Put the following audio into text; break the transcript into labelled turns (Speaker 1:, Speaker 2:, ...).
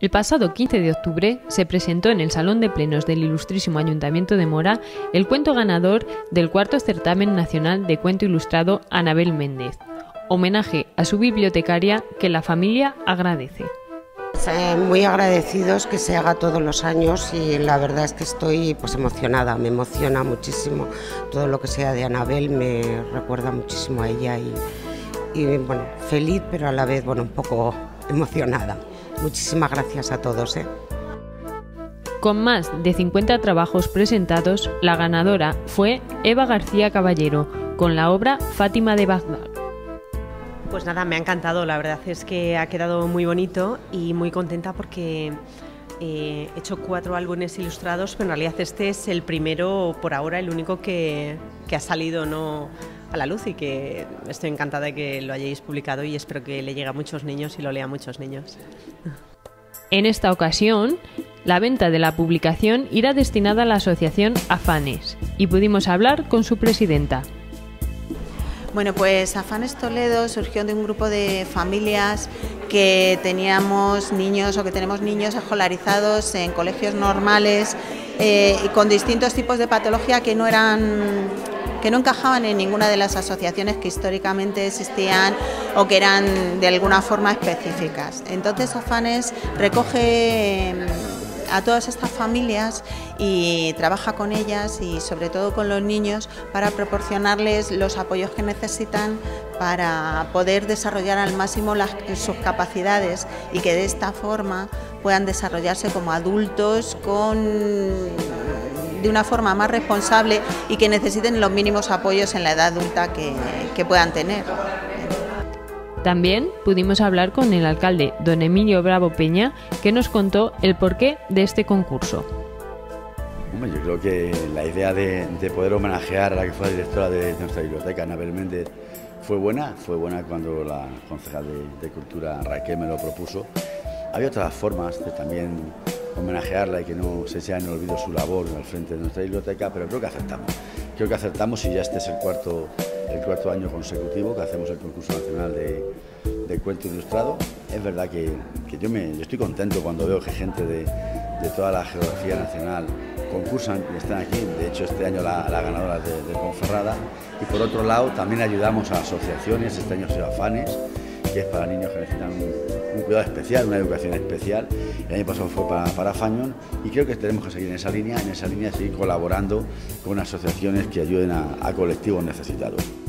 Speaker 1: El pasado 15 de octubre se presentó en el Salón de Plenos del Ilustrísimo Ayuntamiento de Mora el cuento ganador del cuarto certamen nacional de cuento ilustrado Anabel Méndez, homenaje a su bibliotecaria que la familia agradece.
Speaker 2: Muy agradecidos que se haga todos los años y la verdad es que estoy pues emocionada, me emociona muchísimo todo lo que sea de Anabel, me recuerda muchísimo a ella y, y bueno, feliz pero a la vez bueno, un poco emocionada. Muchísimas gracias a todos. ¿eh?
Speaker 1: Con más de 50 trabajos presentados, la ganadora fue Eva García Caballero, con la obra Fátima de Bagdad.
Speaker 3: Pues nada, me ha encantado, la verdad es que ha quedado muy bonito y muy contenta porque eh, he hecho cuatro álbumes ilustrados, pero en realidad este es el primero por ahora, el único que, que ha salido no a la luz y que estoy encantada de que lo hayáis publicado y espero que le llegue a muchos niños y lo lea a muchos niños.
Speaker 1: En esta ocasión, la venta de la publicación irá destinada a la asociación Afanes y pudimos hablar con su presidenta.
Speaker 4: Bueno, pues Afanes Toledo surgió de un grupo de familias que teníamos niños o que tenemos niños escolarizados en colegios normales eh, y con distintos tipos de patología que no eran que no encajaban en ninguna de las asociaciones que históricamente existían o que eran de alguna forma específicas. Entonces Afanes recoge mm, a todas estas familias y trabaja con ellas y sobre todo con los niños para proporcionarles los apoyos que necesitan para poder desarrollar al máximo sus capacidades y que de esta forma puedan desarrollarse como adultos con de una forma más responsable y que necesiten los mínimos apoyos en la edad adulta que, puedan tener.
Speaker 1: También pudimos hablar con el alcalde, don Emilio Bravo Peña, que nos contó el porqué de este concurso.
Speaker 5: yo creo que la idea de, poder homenajear a la que fue la directora de nuestra biblioteca, Anabel Méndez, fue buena. Fue buena cuando la concejal de, de Cultura, Raquel, me lo propuso. Había otras formas de también homenajearla y que no se sea en olvido su labor al frente de nuestra biblioteca, pero creo que aceptamos. Creo que aceptamos y ya este es el cuarto, el cuarto año consecutivo que hacemos el concurso nacional de, cuento ilustrado. Es verdad que, yo, me, estoy contento cuando veo que gente de, toda la geografía nacional concursan y están aquí. De hecho, este año la, ganadora de, de, Conferrada. Y por otro lado, también ayudamos a asociaciones, este año ha Afanes, que es para niños que necesitan un, cuidado especial, una educación especial. El año pasado fue para, para Fañón y creo que tenemos que seguir en esa línea, en esa línea seguir colaborando con asociaciones que ayuden a colectivos necesitados.